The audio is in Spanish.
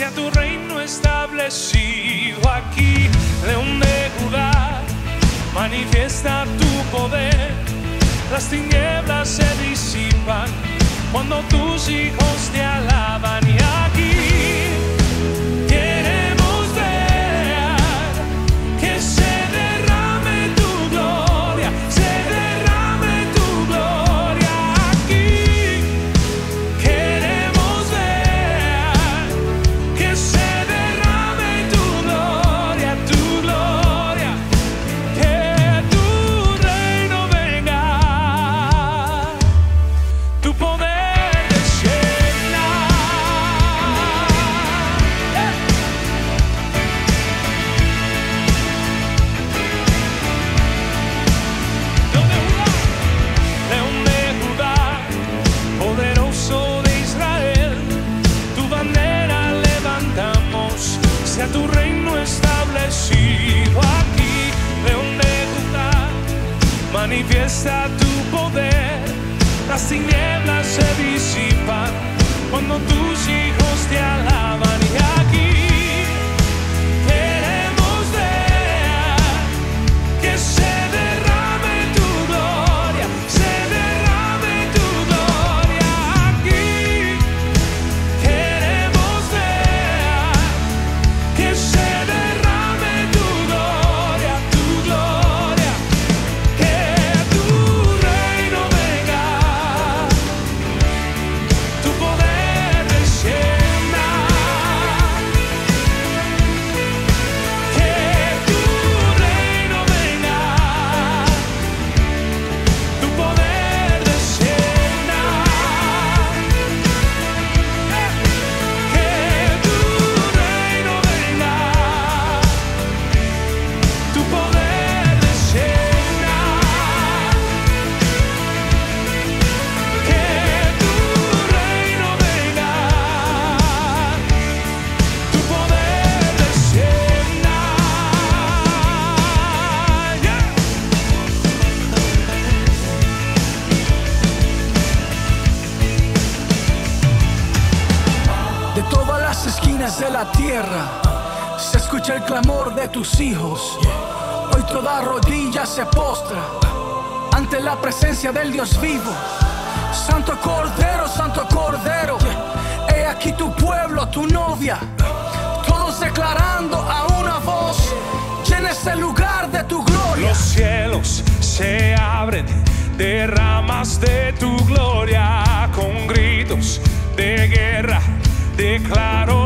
sea tu reino establecido aquí, de Judá, manifiesta tu poder, las tinieblas se disipan cuando tus hijos te alaban y aquí las tinieblas de la tierra se escucha el clamor de tus hijos. Hoy toda rodilla se postra ante la presencia del Dios vivo. Santo Cordero, Santo Cordero, he aquí tu pueblo, tu novia. Todos declarando a una voz, llena este lugar de tu gloria. Los cielos se abren, derramas de tu gloria con gritos de guerra. Declaro